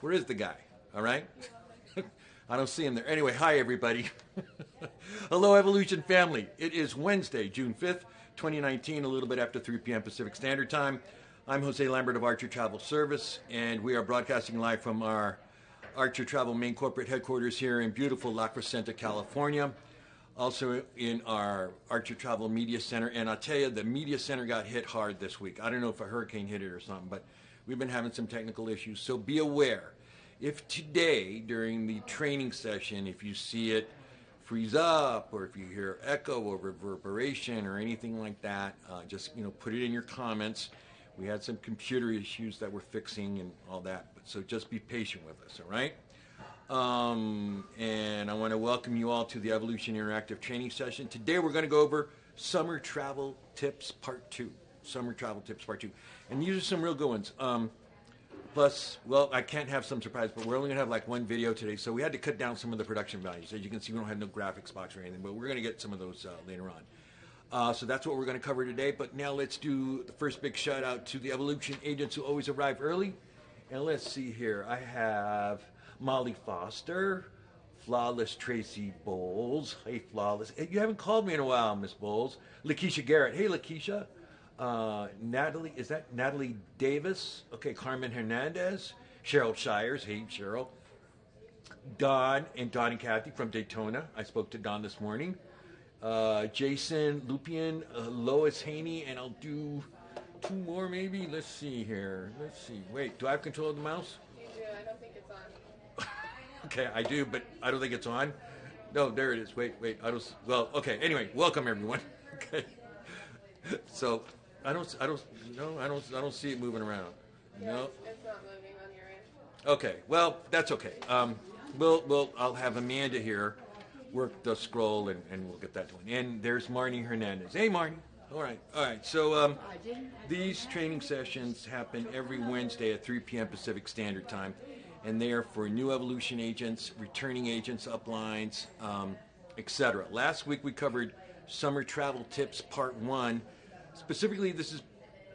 Where is the guy? All right? I don't see him there. Anyway, hi everybody. Hello, Evolution family. It is Wednesday, June 5th, 2019, a little bit after 3 p.m. Pacific Standard Time. I'm Jose Lambert of Archer Travel Service, and we are broadcasting live from our Archer Travel main corporate headquarters here in beautiful La Crescenta, California. Also in our Archer Travel Media Center, and I'll tell you, the Media Center got hit hard this week. I don't know if a hurricane hit it or something, but we've been having some technical issues, so be aware. If today, during the training session, if you see it freeze up or if you hear echo or reverberation or anything like that, uh, just you know put it in your comments. We had some computer issues that we're fixing and all that, so just be patient with us, all right? Um, and I want to welcome you all to the Evolution Interactive Training Session. Today we're going to go over Summer Travel Tips Part 2. Summer Travel Tips Part 2. And these are some real good ones. Um, plus, well, I can't have some surprise, but we're only going to have like one video today, so we had to cut down some of the production values. As you can see, we don't have no graphics box or anything, but we're going to get some of those uh, later on. Uh, so that's what we're going to cover today. But now let's do the first big shout out to the Evolution agents who always arrive early. And let's see here. I have Molly Foster, Flawless Tracy Bowles. Hey, Flawless. Hey, you haven't called me in a while, Miss Bowles. Lakeisha Garrett. Hey, Lakeisha. Uh, Natalie, is that Natalie Davis? Okay, Carmen Hernandez. Cheryl Shires. Hey, Cheryl. Don and Don and Kathy from Daytona. I spoke to Don this morning. Uh, Jason Lupian, uh, Lois Haney, and I'll do two more maybe. Let's see here. Let's see. Wait, do I have control of the mouse? You do. I don't think it's on. Okay, I do, but I don't think it's on. No, there it is. Wait, wait. I don't. Well, okay. Anyway, welcome everyone. Okay. So, I don't. I don't. No, I don't. I don't see it moving around. Yeah, No. it's, it's not moving on your end. Okay. Well, that's okay. Um, we'll. We'll. I'll have Amanda here work the scroll, and, and we'll get that one. And there's Marnie Hernandez. Hey, Marnie. All right. All right. So, um, these training sessions happen every Wednesday at 3 p.m. Pacific Standard Time, and they are for new evolution agents, returning agents, uplines, um, etc. Last week we covered summer travel tips part one. Specifically, this is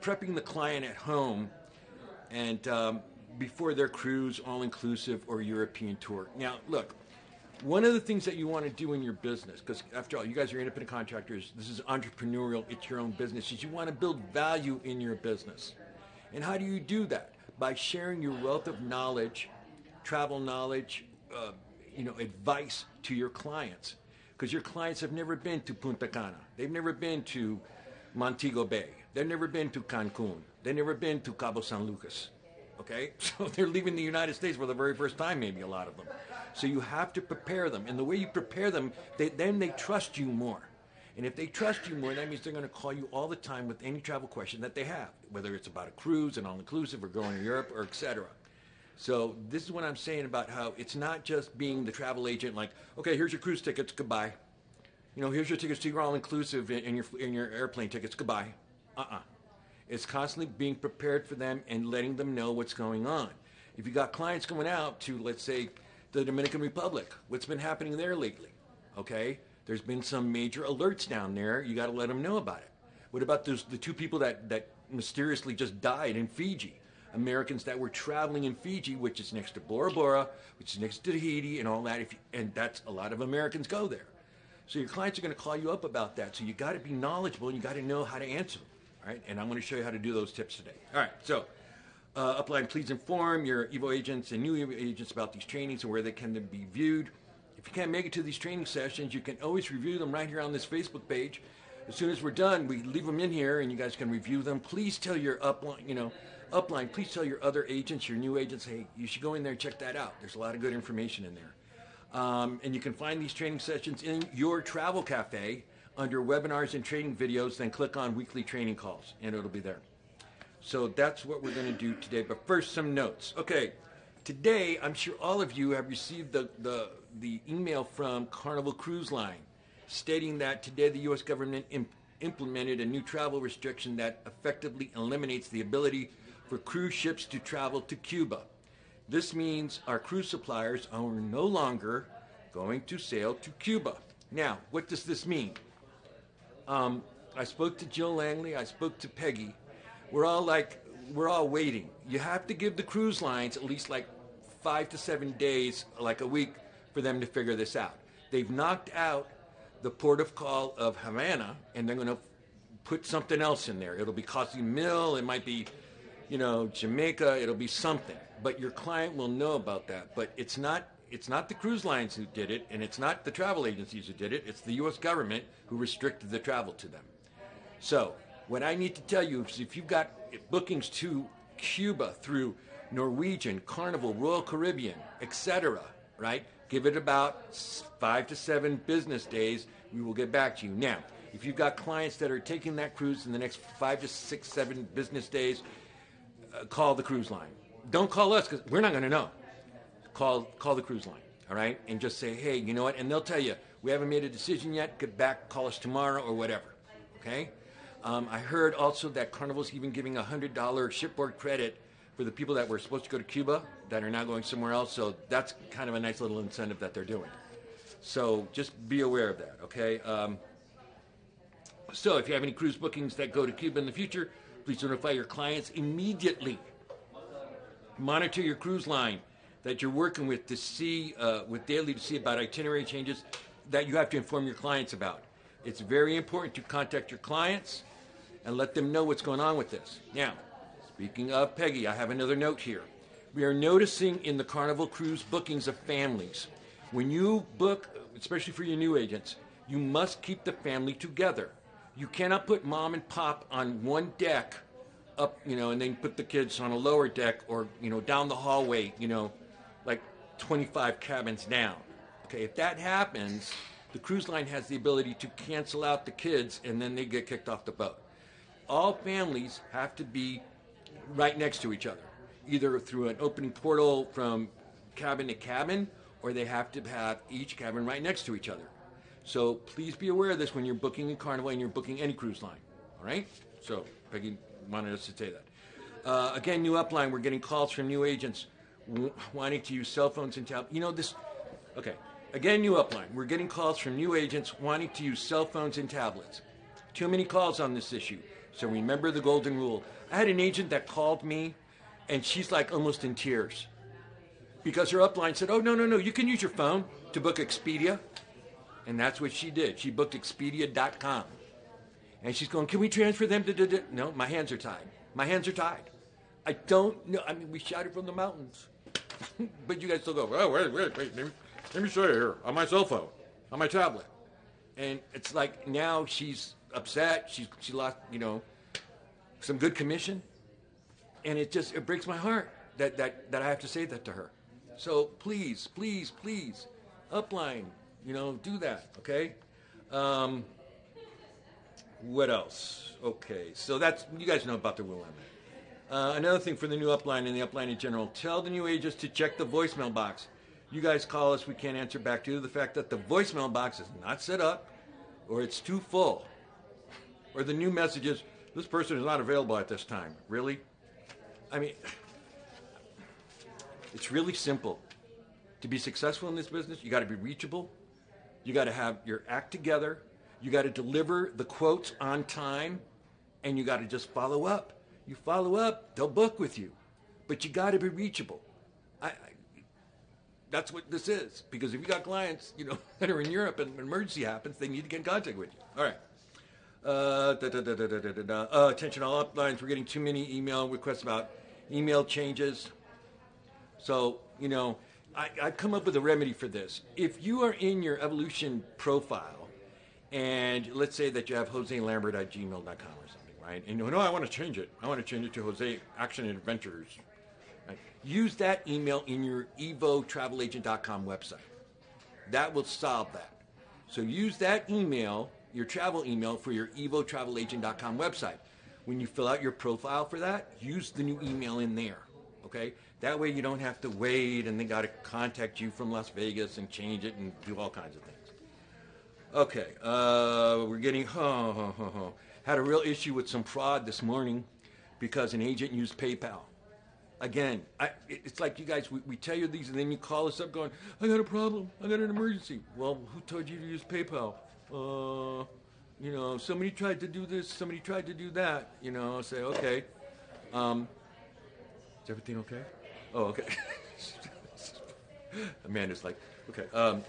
prepping the client at home and um, before their cruise, all inclusive, or European tour. Now, look, one of the things that you want to do in your business, because after all, you guys are independent contractors, this is entrepreneurial, it's your own business, is you want to build value in your business. And how do you do that? By sharing your wealth of knowledge, travel knowledge, uh, you know, advice to your clients. Because your clients have never been to Punta Cana. They've never been to Montego Bay. They've never been to Cancun. They've never been to Cabo San Lucas. Okay? So they're leaving the United States for the very first time, maybe a lot of them. So you have to prepare them. And the way you prepare them, they, then they trust you more. And if they trust you more, that means they're going to call you all the time with any travel question that they have, whether it's about a cruise, an all-inclusive, or going to Europe, or etc. So this is what I'm saying about how it's not just being the travel agent, like, okay, here's your cruise tickets, goodbye. You know, here's your tickets to your all-inclusive and your and your airplane tickets, goodbye. Uh-uh. It's constantly being prepared for them and letting them know what's going on. If you got clients going out to, let's say, the Dominican Republic, what's been happening there lately? Okay, there's been some major alerts down there. You got to let them know about it. What about those the two people that that mysteriously just died in Fiji? Americans that were traveling in Fiji, which is next to Bora Bora, which is next to Tahiti, and all that. If you, and that's a lot of Americans go there. So your clients are going to call you up about that. So you got to be knowledgeable and you got to know how to answer them. All right, and I'm going to show you how to do those tips today. All right, so uh, Upline, please inform your Evo agents and new Evo agents about these trainings and where they can be viewed. If you can't make it to these training sessions, you can always review them right here on this Facebook page. As soon as we're done, we leave them in here and you guys can review them. Please tell your upline, you know, upline, please tell your other agents, your new agents, hey, you should go in there and check that out. There's a lot of good information in there. Um, and you can find these training sessions in your travel cafe under webinars and training videos, then click on weekly training calls and it'll be there. So that's what we're going to do today. But first, some notes. Okay, today I'm sure all of you have received the, the, the email from Carnival Cruise Line stating that today the U.S. government imp- implemented a new travel restriction that effectively eliminates the ability for cruise ships to travel to Cuba. This means our cruise suppliers are no longer going to sail to Cuba. Now, what does this mean? Um, I spoke to Jill Langley. I spoke to Peggy. We're all like, we're all waiting. You have to give the cruise lines at least like five to seven days, like a week, for them to figure this out. They've knocked out the port of call of Havana, and they're going to put something else in there. It'll be Cozumel. It might be, you know, Jamaica. It'll be something. But your client will know about that. But it's not. It's not the cruise lines who did it, and it's not the travel agencies who did it. It's the U.S. government who restricted the travel to them. So, what I need to tell you is if you've got bookings to Cuba through Norwegian, Carnival, Royal Caribbean, etc., right? Give it about five to seven business days. We will get back to you. Now, if you've got clients that are taking that cruise in the next five to six, seven business days, uh, call the cruise line. Don't call us because we're not going to know. Call call the cruise line, all right, and just say, hey, you know what? And they'll tell you we haven't made a decision yet. Get back, call us tomorrow or whatever. Okay. Um, I heard also that Carnival's even giving a hundred dollar shipboard credit for the people that were supposed to go to Cuba that are now going somewhere else. So that's kind of a nice little incentive that they're doing. So just be aware of that. Okay. Um, so if you have any cruise bookings that go to Cuba in the future, please notify your clients immediately. Monitor your cruise line that you're working with to see, uh, with daily to see about itinerary changes that you have to inform your clients about. It's very important to contact your clients and let them know what's going on with this. Now, speaking of Peggy, I have another note here. We are noticing in the Carnival Cruise bookings of families, when you book, especially for your new agents, you must keep the family together. You cannot put mom and pop on one deck up, you know, and then put the kids on a lower deck or, you know, down the hallway, you know, like 25 cabins down. Okay, if that happens, the cruise line has the ability to cancel out the kids and then they get kicked off the boat. All families have to be right next to each other, either through an opening portal from cabin to cabin, or they have to have each cabin right next to each other. So please be aware of this when you're booking a Carnival and you're booking any cruise line. All right? So Peggy wanted us to say that. Uh, again, new upline. We're getting calls from new agents wanting to use cell phones and tab. You know this. Okay. Again, new upline. We're getting calls from new agents wanting to use cell phones and tablets. Too many calls on this issue. So remember the golden rule. I had an agent that called me, and she's like almost in tears because her upline said, "Oh no, no, no! You can use your phone to book Expedia." And that's what she did. She booked Expedia.com. And she's going, Can we transfer them to. no, my hands are tied. My hands are tied. I don't know. I mean, we shouted from the mountains. but you guys still go, Oh, wait, wait, wait. Let me, let me show you here on my cell phone, on my tablet. And it's like now she's upset. She's, she lost, you know, some good commission. And it just it breaks my heart that, that, that I have to say that to her. So please, please, please, upline, you know, do that, okay? Um, what else? Okay, so that's you guys know about the on. Uh, another thing for the new upline and the upline in general: tell the new agents to check the voicemail box. You guys call us, we can't answer back due to the fact that the voicemail box is not set up, or it's too full, or the new message is this person is not available at this time. Really? I mean, it's really simple. To be successful in this business, you got to be reachable. You got to have your act together. You got to deliver the quotes on time, and you got to just follow up. You follow up, they'll book with you, but you got to be reachable. I, I, that's what this is because if you got clients, you know, that are in Europe and an emergency happens, they need to get in contact with you. All right. Uh. Uh, attention all uplines. We're getting too many email requests about email changes. So, you know, I, come up with a remedy for this. If you are in your evolution profile, and let's say that you have Jose Lambert at gmail.com or something, right? And you know, no, I want to change it. I want to change it to Jose Action Adventures. Right? Use that email in your evotravelagent.com website. That will solve that. So use that email, your travel email, for your evotravelagent.com website. When you fill out your profile for that, use the new email in there. Okay? That way you don't have to wait and they got to contact you from Las Vegas and change it and do all kinds of things. Okay, uh, we're getting. Had a real issue with some fraud this morning because an agent used PayPal. Again, I, it's like you guys, we, we tell you these and then you call us up going, I got a problem, I got an emergency. Well, who told you to use PayPal? Uh, You know, somebody tried to do this, somebody tried to do that. You know, say, okay. Um, everything okay? Oh, okay. Amanda's like, okay. Um,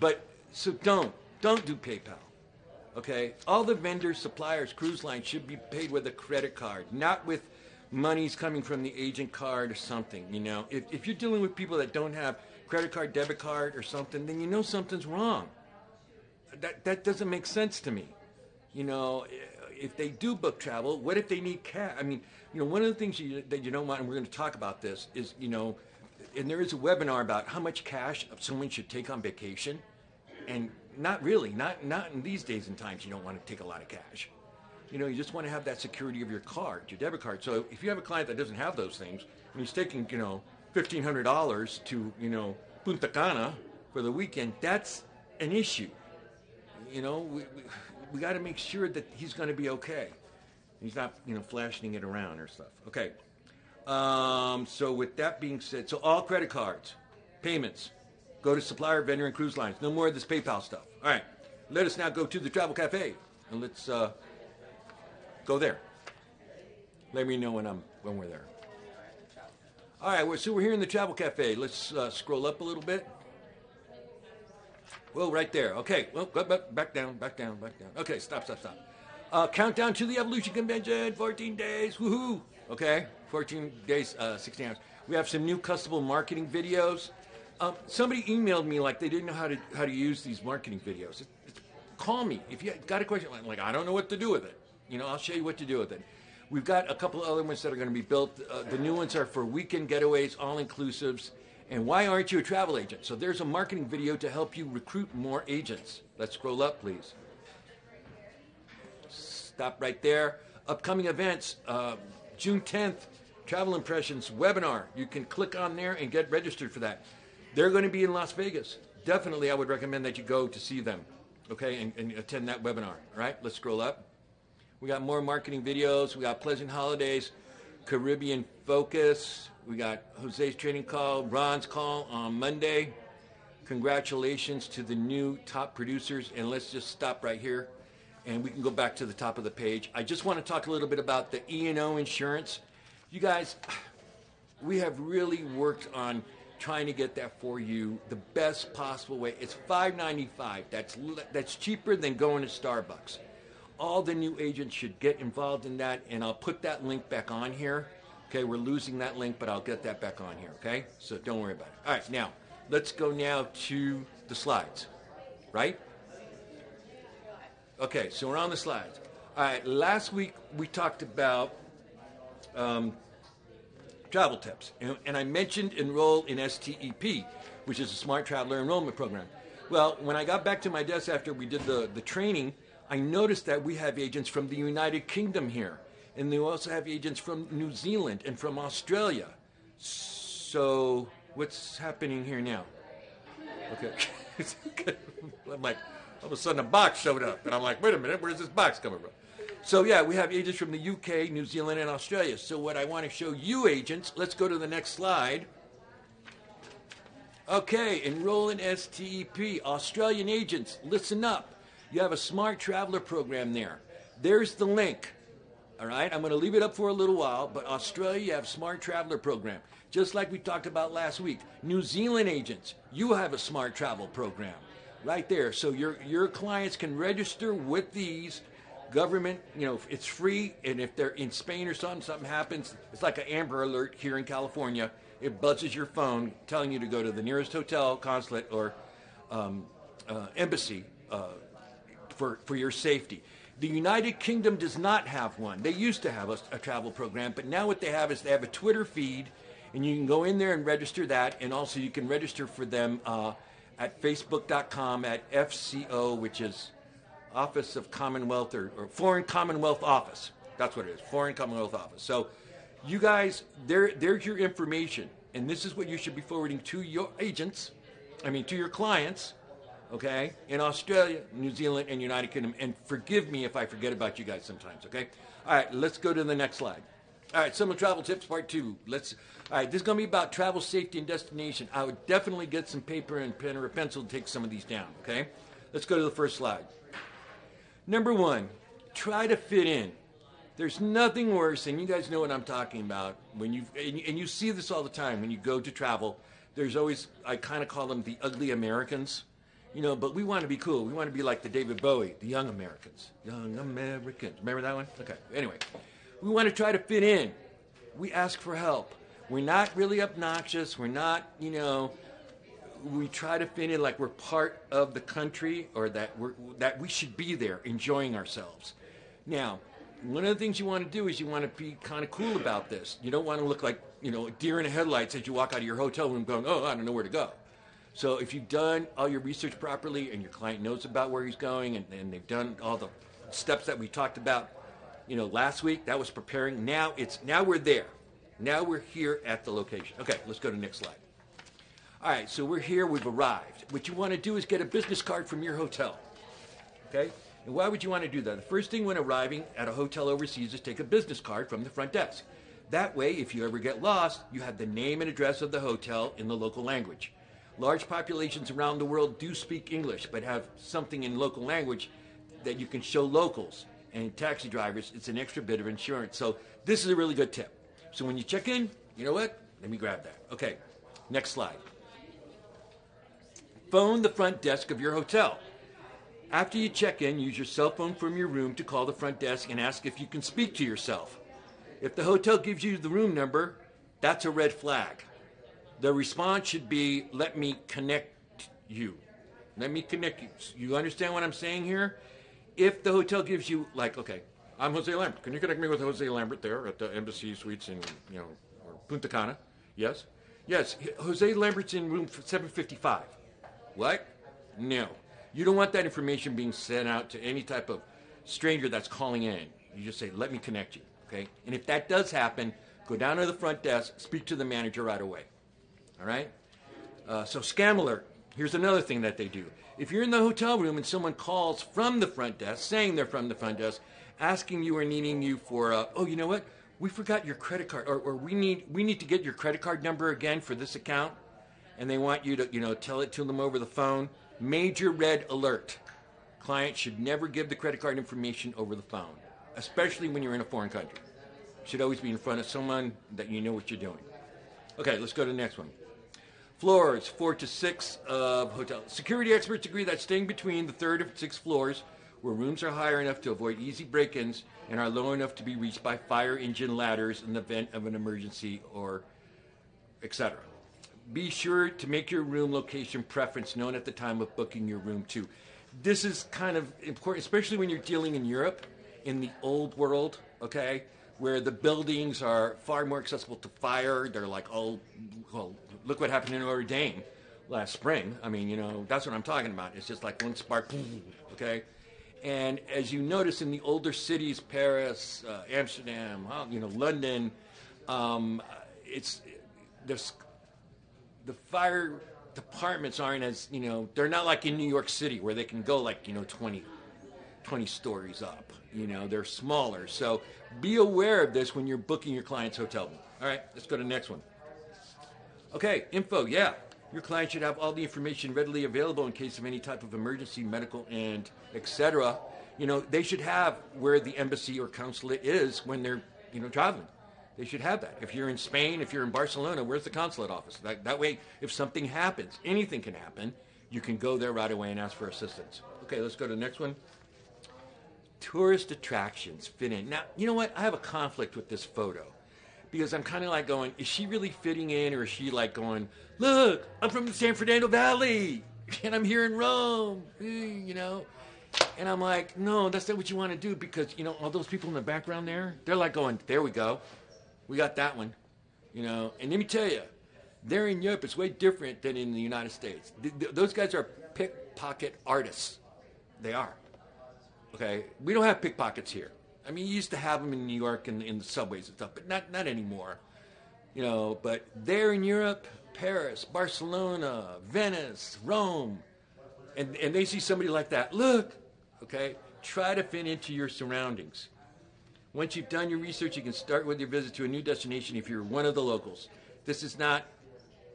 but so don't, don't do PayPal. Okay? All the vendors, suppliers, cruise lines should be paid with a credit card, not with monies coming from the agent card or something. You know, if, if you're dealing with people that don't have credit card, debit card, or something, then you know something's wrong. That, that doesn't make sense to me. You know, if they do book travel, what if they need cash? I mean, you know, one of the things you, that you don't want, and we're going to talk about this, is, you know, and there is a webinar about how much cash someone should take on vacation. And not really, not, not in these days and times, you don't want to take a lot of cash. You know, you just want to have that security of your card, your debit card. So if you have a client that doesn't have those things, and he's taking, you know, $1,500 to, you know, Punta Cana for the weekend, that's an issue. You know, we, we, we got to make sure that he's going to be okay. He's not, you know, flashing it around or stuff. Okay. Um, so with that being said, so all credit cards, payments, go to supplier, vendor, and cruise lines. No more of this PayPal stuff. All right. Let us now go to the Travel Cafe and let's uh, go there. Let me know when I'm when we're there. All right. So we're here in the Travel Cafe. Let's uh, scroll up a little bit. Well, right there. Okay. Well, back back down, back down, back down. Okay. Stop, stop, stop. Uh, countdown to the Evolution Convention. 14 days. Woohoo. Okay. 14 days, uh, 16 hours. We have some new customable marketing videos. Um, somebody emailed me like they didn't know how to how to use these marketing videos. It, it, call me if you got a question. Like I don't know what to do with it. You know, I'll show you what to do with it. We've got a couple other ones that are going to be built. Uh, the new ones are for weekend getaways, all inclusives. And why aren't you a travel agent? So there's a marketing video to help you recruit more agents. Let's scroll up, please. Stop right there. Upcoming events, uh, June 10th, Travel Impressions webinar. You can click on there and get registered for that. They're going to be in Las Vegas. Definitely, I would recommend that you go to see them, okay, and, and attend that webinar. All right, let's scroll up. We got more marketing videos. We got Pleasant Holidays, Caribbean Focus. We got Jose's training call, Ron's call on Monday. Congratulations to the new top producers. And let's just stop right here and we can go back to the top of the page. I just want to talk a little bit about the E&O insurance. You guys, we have really worked on trying to get that for you the best possible way. It's $5.95. That's that's cheaper than going to Starbucks. All the new agents should get involved in that, and I'll put that link back on here. Okay, we're losing that link, but I'll get that back on here. Okay, so don't worry about it. All right, now let's go now to the slides. Right? Okay, so we're on the slides. All right, last week we talked about um, travel tips. And, and I mentioned enroll in STEP, which is a Smart Traveler Enrollment Program. Well, when I got back to my desk after we did the, the training, I noticed that we have agents from the United Kingdom here. And they also have agents from New Zealand and from Australia. So, what's happening here now? Okay. I'm like, all of a sudden a box showed up. And I'm like, wait a minute, where's this box coming from? So yeah, we have agents from the UK, New Zealand, and Australia. So what I want to show you agents, let's go to the next slide. Okay, enroll in STEP. Australian agents, listen up. You have a smart traveler program there. There's the link. All right, I'm going to leave it up for a little while, but Australia, you have smart traveler program. Just like we talked about last week. New Zealand agents, you have a smart travel program right there. So your your clients can register with these government, you know, it's free, and if they're in Spain or something, something happens, it's like an Amber Alert here in California. It buzzes your phone telling you to go to the nearest hotel, consulate, or um, uh, embassy uh, for, for your safety. The United Kingdom does not have one. They used to have a, a, travel program, but now what they have is they have a Twitter feed, and you can go in there and register that, and also you can register for them uh, at facebook.com at FCO, which is Office of Commonwealth or, or, Foreign Commonwealth Office. That's what it is, Foreign Commonwealth Office. So, you guys, there, there's your information, and this is what you should be forwarding to your agents. I mean, to your clients, okay, in Australia, New Zealand, and United Kingdom. And forgive me if I forget about you guys sometimes, okay? All right, let's go to the next slide. All right, of travel tips, part two. Let's. All right, this is going to be about travel safety and destination. I would definitely get some paper and pen or a pencil to take some of these down. Okay, let's go to the first slide. Number one, try to fit in. There's nothing worse, and you guys know what I'm talking about. When you and, and you see this all the time when you go to travel. There's always I kind of call them the ugly Americans, you know. But we want to be cool. We want to be like the David Bowie, the young Americans, young Americans. Remember that one? Okay. Anyway, we want to try to fit in. We ask for help. We're not really obnoxious. We're not, you know, we try to fit in like we're part of the country or that we're that we should be there enjoying ourselves. Now, one of the things you want to do is you want to be kind of cool about this. You don't want to look like you know deer in the headlights as you walk out of your hotel room going, oh, I don't know where to go. So if you've done all your research properly and your client knows about where he's going and, and they've done all the steps that we talked about, you know, last week that was preparing. Now it's now we're there. Now we're here at the location. Okay, let's go to the next slide. All right, so we're here, we've arrived. What you want to do is get a business card from your hotel. Okay? And why would you want to do that? The first thing when arriving at a hotel overseas is take a business card from the front desk. That way, if you ever get lost, you have the name and address of the hotel in the local language. Large populations around the world do speak English, but have something in local language that you can show locals and taxi drivers. It's an extra bit of insurance. So, this is a really good tip. So, when you check in, you know what? Let me grab that. Okay, next slide. Phone the front desk of your hotel. After you check in, use your cell phone from your room to call the front desk and ask if you can speak to yourself. If the hotel gives you the room number, that's a red flag. The response should be, let me connect you. Let me connect you. You understand what I'm saying here? If the hotel gives you, like, okay, I'm Jose Lambert. Can you connect me with Jose Lambert there at the Embassy Suites in, you know, Punta Cana? Yes? Yes, Jose Lambert's in room 755. What? No. You don't want that information being sent out to any type of stranger that's calling in. You just say, let me connect you. Okay? And if that does happen, go down to the front desk, speak to the manager right away. All right? Uh, so, scam alert. Here's another thing that they do. If you're in the hotel room and someone calls from the front desk, saying they're from the front desk, asking you or needing you for, uh, oh, you know what? We forgot your credit card, or, or we need we need to get your credit card number again for this account, and they want you to, you know, tell it to them over the phone Major red alert. Clients should never give the credit card information over the phone, especially when you're in a foreign country. Should always be in front of someone that you know what you're doing. Okay, let's go to the next one. Floors, four to six uh, of hotels. Security experts agree that staying between the third and sixth floors, where rooms are higher enough to avoid easy break ins and are low enough to be reached by fire engine ladders in the event of an emergency or etc be sure to make your room location preference known at the time of booking your room too. This is kind of important, especially when you're dealing in Europe, in the old world, okay, where the buildings are far more accessible to fire. They're like, oh, well, look what happened in Notre Dame last spring. I mean, you know, that's what I'm talking about. It's just like one spark, okay. And as you notice in the older cities, Paris, uh, Amsterdam, you know, London, um, it's there's the fire departments aren't as you know they're not like in New York City where they can go like you know 20, 20 stories up. You know they're smaller, so be aware of this when you're booking your client's hotel room. All right, let's go to the next one. Okay, info. Yeah, your client should have all the information readily available in case of any type of emergency, medical, and etc. You know they should have where the embassy or consulate is when they're you know traveling. They should have that. If you're in Spain, if you're in Barcelona, where's the consulate office? That, that way, if something happens, anything can happen, you can go there right away and ask for assistance. Okay, let's go to the next one. Tourist attractions fit in. Now, you know what? I have a conflict with this photo because I'm kind of like going, is she really fitting in or is she like going, look, I'm from the San Fernando Valley and I'm here in Rome, you know? And I'm like, no, that's not what you want to do because, you know, all those people in the background there, they're like going, there we go. We got that one, you know. And let me tell you, there in Europe, it's way different than in the United States. Th- th- those guys are pickpocket artists. They are. Okay, we don't have pickpockets here. I mean, you used to have them in New York and in the subways and stuff, but not not anymore. You know, but there in Europe, Paris, Barcelona, Venice, Rome, and and they see somebody like that. Look, okay, try to fit into your surroundings. Once you've done your research, you can start with your visit to a new destination if you're one of the locals. This is not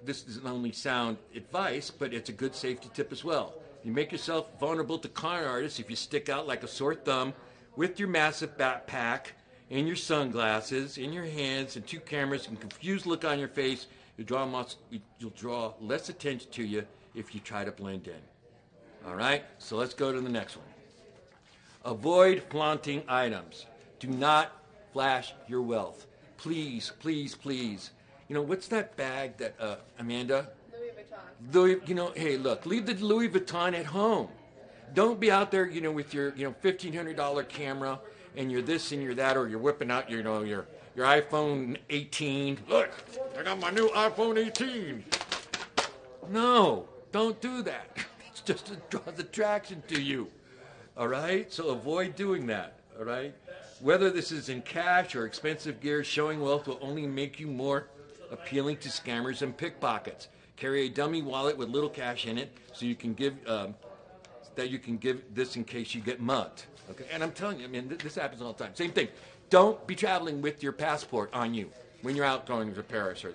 this is not only sound advice, but it's a good safety tip as well. You make yourself vulnerable to con artists if you stick out like a sore thumb with your massive backpack and your sunglasses in your hands and two cameras and confused look on your face. You'll draw, most, you'll draw less attention to you if you try to blend in. All right, so let's go to the next one. Avoid flaunting items. Do not flash your wealth. Please, please, please. You know, what's that bag that, uh, Amanda? Louis you know, hey, look, leave the Louis Vuitton at home. Don't be out there, you know, with your, you know, fifteen hundred dollar camera and you're this and you're that, or you're whipping out, you know, your your iPhone 18. Look, I got my new iPhone 18. No, don't do that. It's just to draw the attraction to you. All right? So avoid doing that. All right? Whether this is in cash or expensive gear, showing wealth will only make you more appealing to scammers and pickpockets. Carry a dummy wallet with little cash in it so you can give um, that you can give this in case you get mugged. Okay? And I'm telling you, I mean, th- this happens all the time. Same thing. Don't be traveling with your passport on you when you're out going to Paris or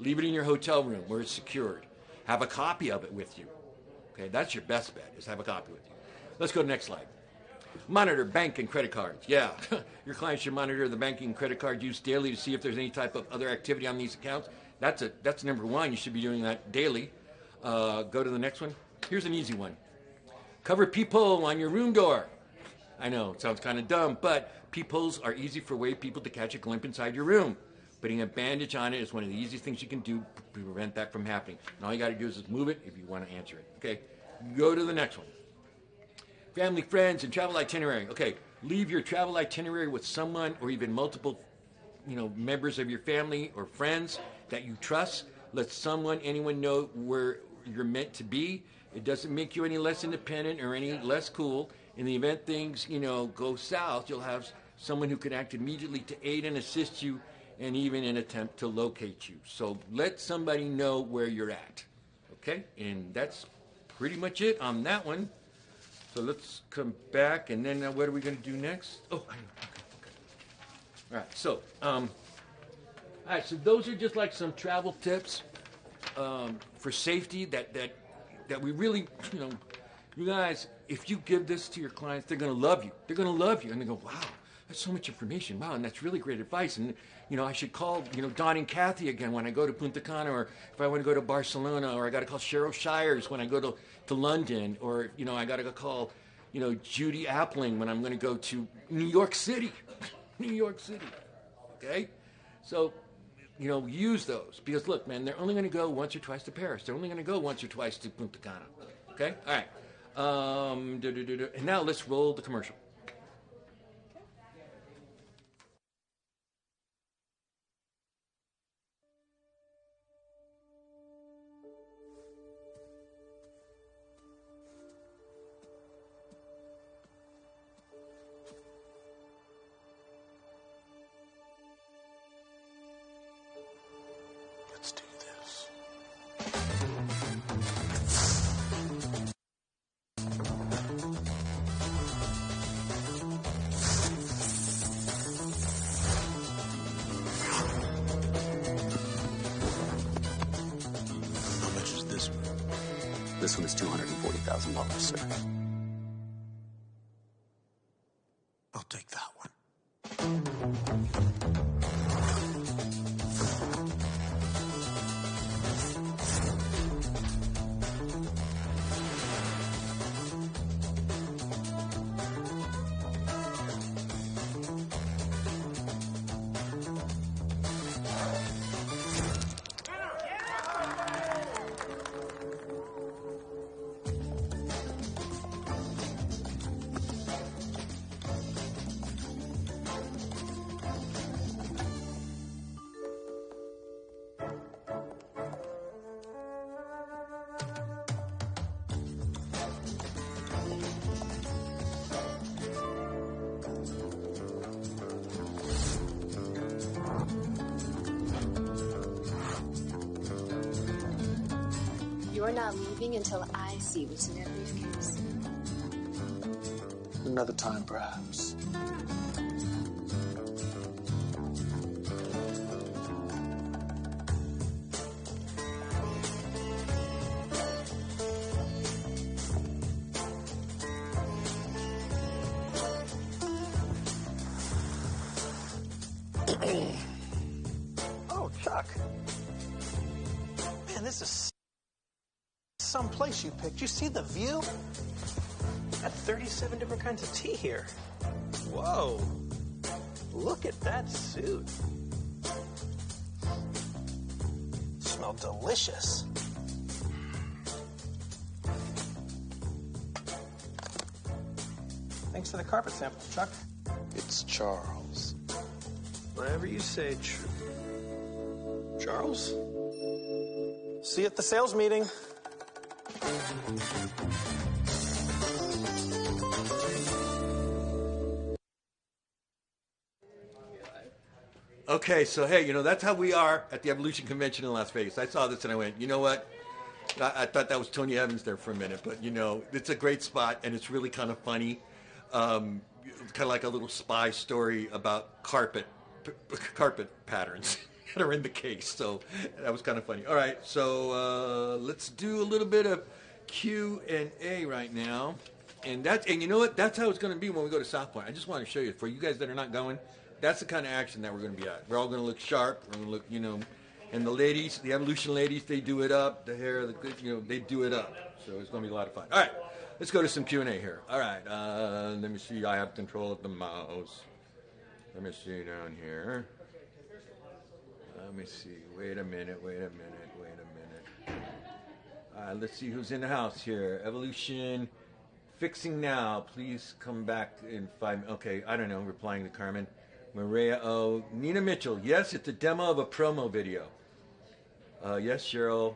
leave it in your hotel room where it's secured. Have a copy of it with you. Okay, that's your best bet is have a copy with you. Let's go to the next slide. Monitor bank and credit cards. Yeah, your clients should monitor the banking and credit card use daily to see if there's any type of other activity on these accounts. That's a that's number one. You should be doing that daily. Uh, go to the next one. Here's an easy one. Cover peephole on your room door. I know it sounds kind of dumb, but peepholes are easy for way people to catch a glimpse inside your room. Putting a bandage on it is one of the easiest things you can do to prevent that from happening. And all you got to do is just move it if you want to answer it. Okay, go to the next one. Family, friends, and travel itinerary. Okay, leave your travel itinerary with someone or even multiple, you know, members of your family or friends that you trust. Let someone, anyone know where you're meant to be. It doesn't make you any less independent or any less cool. In the event things, you know, go south, you'll have someone who can act immediately to aid and assist you and even an attempt to locate you. So let somebody know where you're at. Okay? And that's pretty much it on that one. So let's come back, and then uh, what are we going to do next? Oh, I know. Okay, okay. All right. So, um, all right. So those are just like some travel tips um, for safety that that that we really, you know, you guys, if you give this to your clients, they're going to love you. They're going to love you, and they go, "Wow, that's so much information. Wow, and that's really great advice." And you know, I should call, you know, Don and Kathy again when I go to Punta Cana, or if I want to go to Barcelona, or I got to call Cheryl Shires when I go to, to London, or you know, I got to call, you know, Judy Appling when I'm going to go to New York City, New York City. Okay, so you know, use those because look, man, they're only going to go once or twice to Paris. They're only going to go once or twice to Punta Cana. Okay, all right. Um, and now let's roll the commercial. You're not leaving until I see what's in that briefcase. Another time, perhaps. Place you see the view? Got 37 different kinds of tea here. Whoa. Look at that suit. Smell delicious. Thanks for the carpet sample, Chuck. It's Charles. Whatever you say, Ch- Charles. See you at the sales meeting. Okay, so hey, you know that's how we are at the Evolution Convention in Las Vegas. I saw this and I went, you know what? I, I thought that was Tony Evans there for a minute, but you know it's a great spot and it's really kind of funny, um, kind of like a little spy story about carpet, p- carpet patterns that are in the case. So that was kind of funny. All right, so uh, let's do a little bit of Q and A right now, and that's and you know what? That's how it's going to be when we go to South Point. I just want to show you for you guys that are not going. That's the kind of action that we're going to be at. We're all going to look sharp. We're going to look, you know, and the ladies, the evolution ladies, they do it up. The hair, the you know, they do it up. So it's going to be a lot of fun. All right, let's go to some Q and A here. All right, uh, let me see. I have control of the mouse. Let me see down here. Let me see. Wait a minute. Wait a minute. Wait a minute. Uh, let's see who's in the house here. Evolution, fixing now. Please come back in five. Okay, I don't know. Replying to Carmen. Maria O. Nina Mitchell. Yes, it's a demo of a promo video. Uh, yes, Cheryl.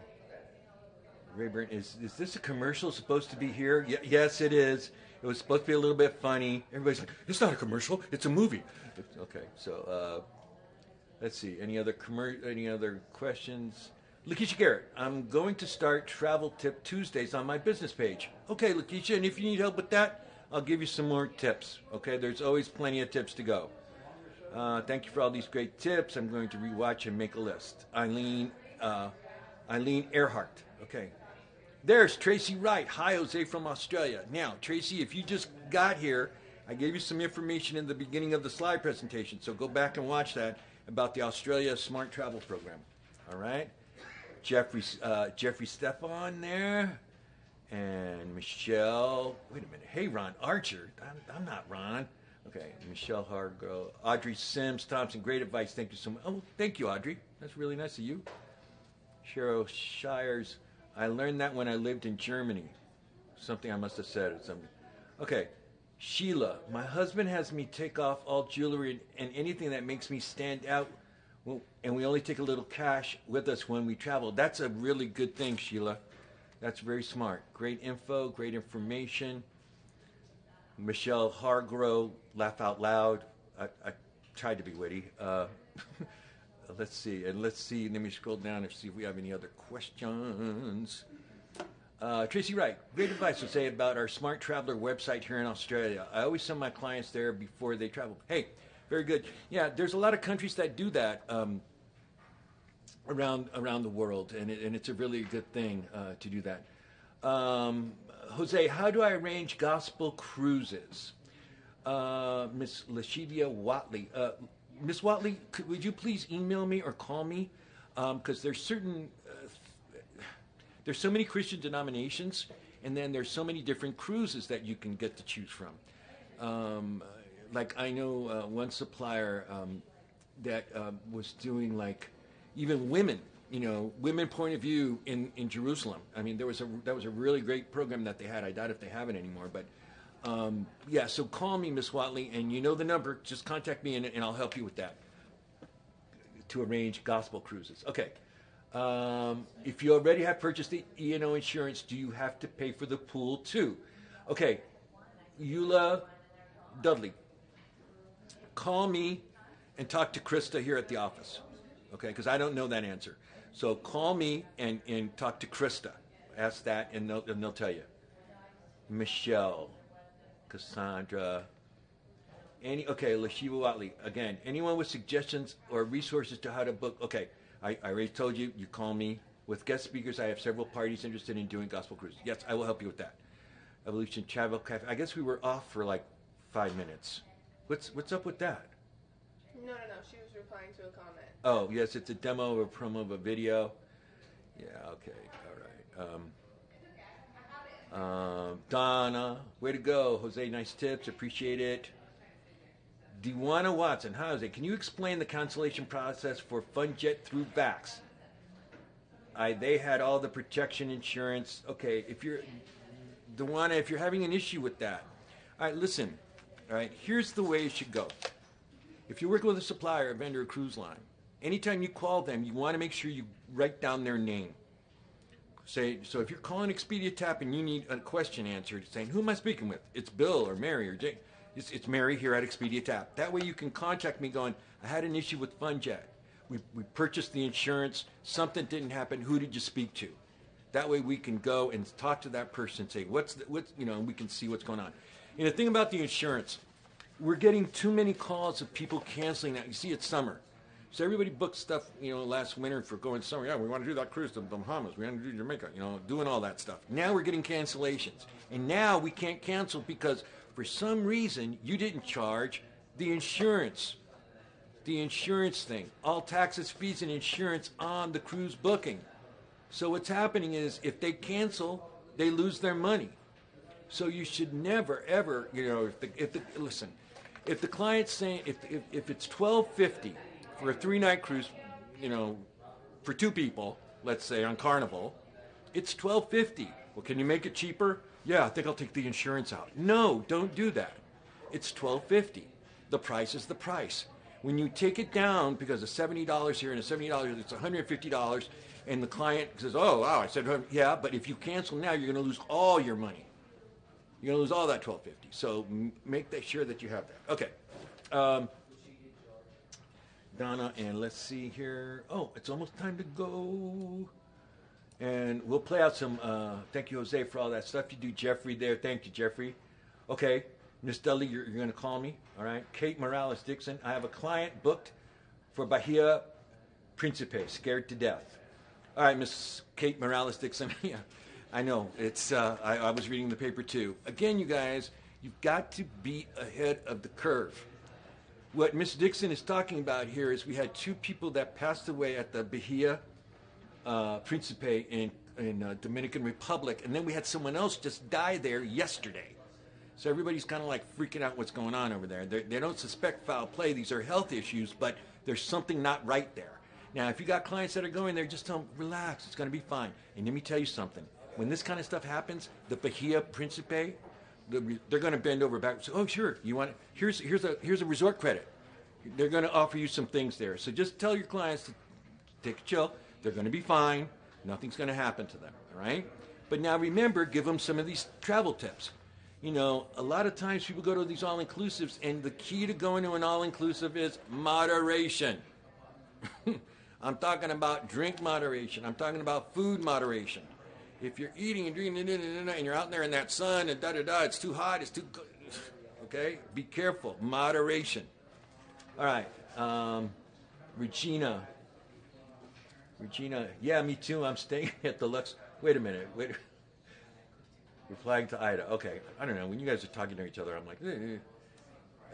Rayburn, is is this a commercial supposed to be here? Y- yes, it is. It was supposed to be a little bit funny. Everybody's like, it's not a commercial. It's a movie. It's, okay, so uh, let's see. Any other commer- Any other questions? Lakeisha Garrett, I'm going to start Travel Tip Tuesdays on my business page. Okay, Lakeisha, and if you need help with that, I'll give you some more tips. Okay, there's always plenty of tips to go. Uh, thank you for all these great tips. I'm going to rewatch and make a list. Eileen, uh, Eileen Earhart. Okay. There's Tracy Wright. Hi, Jose from Australia. Now, Tracy, if you just got here, I gave you some information in the beginning of the slide presentation, so go back and watch that about the Australia Smart Travel Program. All right? Jeffrey, uh, Jeffrey Stefan there, and Michelle. Wait a minute. Hey, Ron Archer. I'm, I'm not Ron. Okay, Michelle Hargrove, Audrey Sims Thompson. Great advice. Thank you so much. Oh, thank you, Audrey. That's really nice of you. Cheryl Shires. I learned that when I lived in Germany. Something I must have said or something. Okay. Sheila, my husband has me take off all jewelry and anything that makes me stand out, and we only take a little cash with us when we travel. That's a really good thing, Sheila. That's very smart. Great info, great information. Michelle Hargrove, laugh out loud. I, I tried to be witty. Uh, let's see, and let's see. Let me scroll down and see if we have any other questions. Uh, Tracy Wright, great advice to say about our Smart Traveler website here in Australia. I always send my clients there before they travel. Hey, very good. Yeah, there's a lot of countries that do that um, around around the world, and, it, and it's a really good thing uh, to do that. Um, Jose, how do I arrange gospel cruises? Uh, Miss Lashivia Watley. Uh, Miss Watley, could, would you please email me or call me? Because there's certain there's so many Christian denominations, and then there's so many different cruises that you can get to choose from. Um, like I know uh, one supplier um, that um, was doing like even women, you know, women point of view in, in Jerusalem. I mean, there was a that was a really great program that they had. I doubt if they have it anymore, but um, yeah. So call me, Miss Watley, and you know the number. Just contact me, and, and I'll help you with that to arrange gospel cruises. Okay. Um, if you already have purchased the E&O insurance, do you have to pay for the pool too? Okay, Eula Dudley, call me and talk to Krista here at the office. Okay, because I don't know that answer. So call me and, and talk to Krista. Ask that, and they'll, and they'll tell you. Michelle, Cassandra, any okay, Lashiva Watley. Again, anyone with suggestions or resources to how to book? Okay, I, I already told you. You call me with guest speakers. I have several parties interested in doing gospel cruises. Yes, I will help you with that. Evolution Travel Cafe. I guess we were off for like five minutes. What's what's up with that? No, no, no. She was replying to a comment. Oh, yes, it's a demo of a promo of a video. Yeah, okay, all right. Um, um, Donna, way to go. Jose, nice tips, appreciate it. Dewana Watson, how's it? Can you explain the cancellation process for FunJet through VAX? I, they had all the protection insurance. Okay, if you're, Dewana, if you're having an issue with that, all right, listen, all right, here's the way it should go. If you're working with a supplier, a vendor, a cruise line, anytime you call them, you want to make sure you write down their name. Say, so if you're calling Expedia TAAP and you need a question answered, saying, who am I speaking with? It's Bill or Mary or Jake. It's, it's Mary here at Expedia TAAP. That way you can contact me going, I had an issue with FunJet. We, we purchased the insurance. Something didn't happen. Who did you speak to? That way we can go and talk to that person and say, what's, the, what's you know, and we can see what's going on. And the thing about the insurance, we're getting too many calls of people canceling that. You see, it's summer. So everybody booked stuff, you know, last winter for going summer. Yeah, we want to do that cruise to the Bahamas. We want to do Jamaica, you know, doing all that stuff. Now we're getting cancellations. And now we can't cancel because for some reason you didn't charge the insurance. The insurance thing. All taxes, fees, and insurance on the cruise booking. So what's happening is if they cancel, they lose their money. So you should never, ever, you know, if the, if the listen, if the client's saying if, if, if it's twelve fifty for a three night cruise, you know, for two people, let's say on Carnival, it's twelve fifty. Well, can you make it cheaper? Yeah, I think I'll take the insurance out. No, don't do that. It's twelve fifty. The price is the price. When you take it down because seventy dollars here and a seventy dollars, it's one hundred and the client says, "Oh, wow," I said, "Yeah," but if you cancel now, you're going to lose all your money. You're going to lose all that twelve fifty. So make that sure that you have that. Okay. Um, Donna, and let's see here. Oh, it's almost time to go. And we'll play out some. Uh, thank you, Jose, for all that stuff you do. Jeffrey, there. Thank you, Jeffrey. Okay, Miss Dudley, you're, you're going to call me. All right. Kate Morales Dixon. I have a client booked for Bahia Principe. Scared to death. All right, Miss Kate Morales Dixon. yeah, I know. It's. Uh, I, I was reading the paper too. Again, you guys, you've got to be ahead of the curve what Miss Dixon is talking about here is we had two people that passed away at the Bahia uh, Principe in, in uh, Dominican Republic, and then we had someone else just die there yesterday. So everybody's kind of like freaking out what's going on over there. They're, they do not suspect foul play; these are health issues, but there's something not right there. Now, if you got clients that are going there, just tell them relax, it's going to be fine. And let me tell you something: when this kind of stuff happens, the Bahia Principe they're going to bend over backwards. Oh, sure. You want it? Here's here's a here's a resort credit. They're going to offer you some things there. So just tell your clients to take a chill. They're going to be fine. Nothing's going to happen to them. All right. But now remember, give them some of these travel tips. You know, a lot of times people go to these all inclusives, and the key to going to an all inclusive is moderation. I'm talking about drink moderation. I'm talking about food moderation if you're eating and drinking and you're out there in that sun and da da da, it's too hot, it's too good. Okay, be careful. Moderation. All right, um, Regina. Regina, yeah, me too. I'm staying at the Lux. Wait a minute. Wait. Replying to Ida. Okay, I don't know. When you guys are talking to each other, I'm like, eh, eh.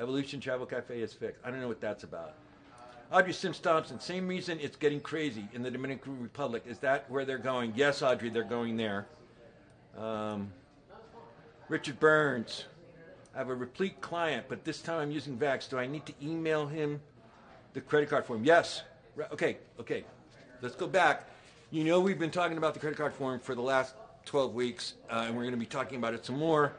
Evolution Travel Cafe is fixed. I don't know what that's about. Audrey Sims Thompson, same reason it's getting crazy in the Dominican Republic. Is that where they're going? Yes, Audrey, they're going there. Um, Richard Burns, I have a replete client, but this time I'm using Vax. Do I need to email him the credit card form? Yes. Okay, okay. Let's go back. You know, we've been talking about the credit card form for the last 12 weeks, uh, and we're going to be talking about it some more.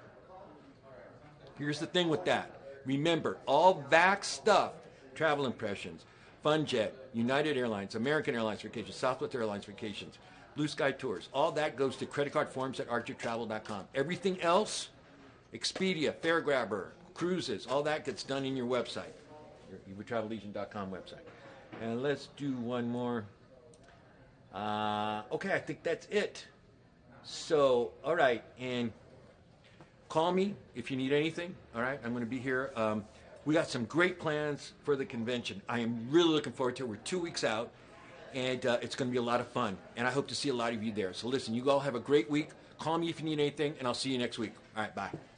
Here's the thing with that. Remember, all Vax stuff, travel impressions, FunJet, United Airlines, American Airlines Vacations, Southwest Airlines Vacations, Blue Sky Tours. All that goes to credit card forms at archertravel.com. Everything else, Expedia, Fairgrabber, cruises, all that gets done in your website, your evatravellegion.com website. And let's do one more. Uh, okay, I think that's it. So, all right, and call me if you need anything. All right, I'm going to be here. Um, we got some great plans for the convention. I am really looking forward to it. We're two weeks out, and uh, it's going to be a lot of fun. And I hope to see a lot of you there. So listen, you all have a great week. Call me if you need anything, and I'll see you next week. All right, bye.